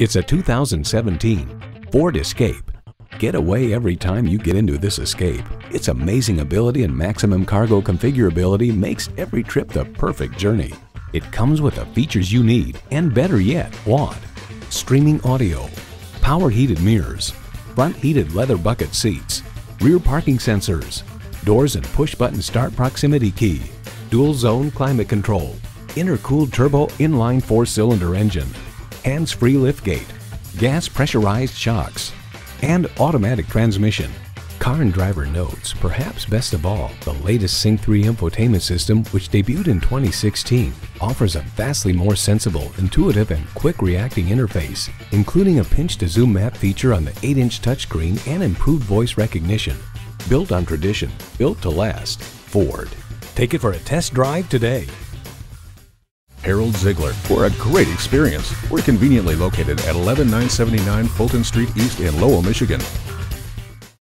It's a 2017 Ford Escape. Get away every time you get into this Escape. Its amazing ability and maximum cargo configurability makes every trip the perfect journey. It comes with the features you need, and better yet, want. Streaming audio, power heated mirrors, front heated leather bucket seats, rear parking sensors, doors and push button start proximity key, dual zone climate control, intercooled turbo inline four cylinder engine, hands-free liftgate, gas pressurized shocks, and automatic transmission. Car and Driver notes, perhaps best of all, the latest Sync 3 infotainment system, which debuted in 2016, offers a vastly more sensible, intuitive, and quick reacting interface, including a pinch to zoom map feature on the 8-inch touchscreen and improved voice recognition. Built on tradition, built to last, Ford. Take it for a test drive today. Harold Zeigler for a great experience. We're conveniently located at 11979 Fulton Street East in Lowell, Michigan.